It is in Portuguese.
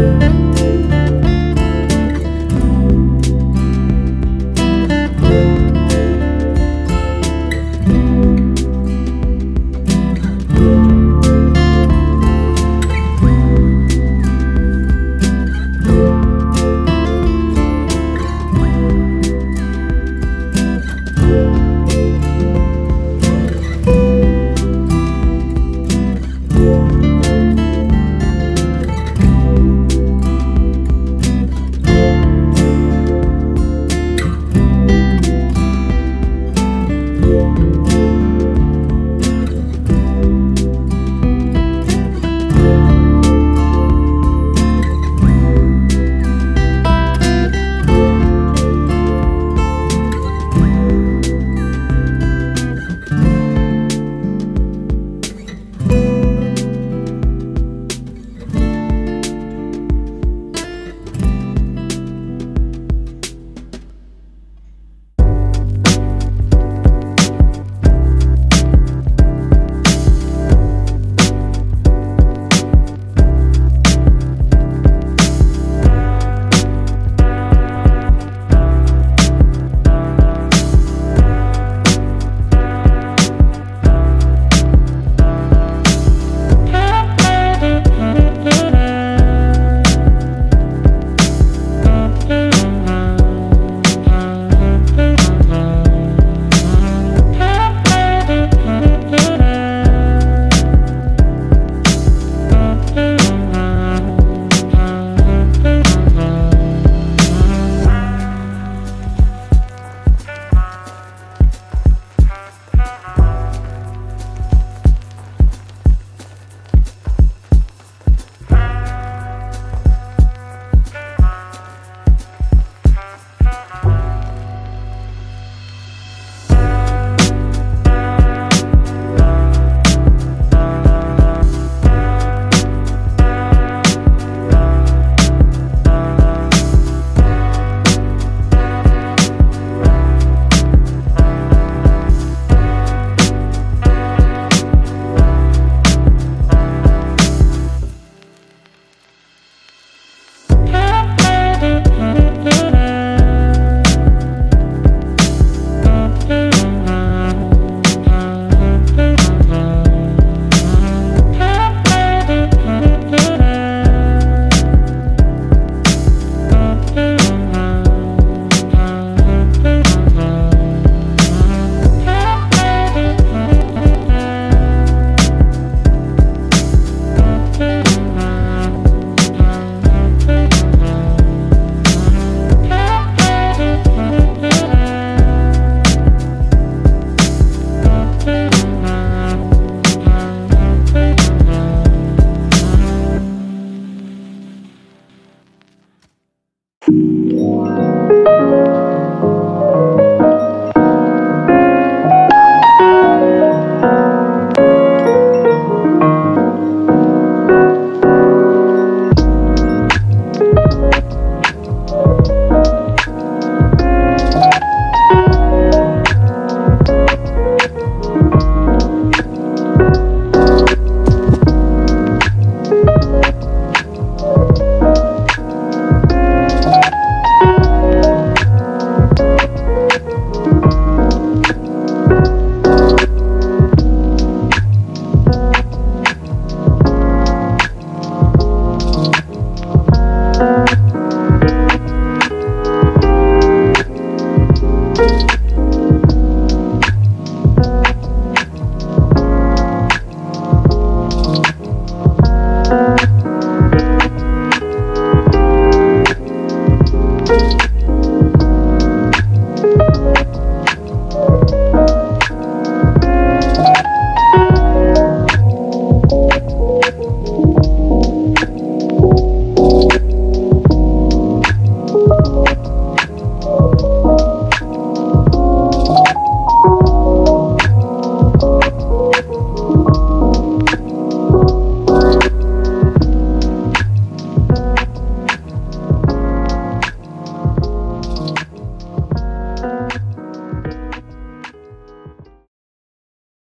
Música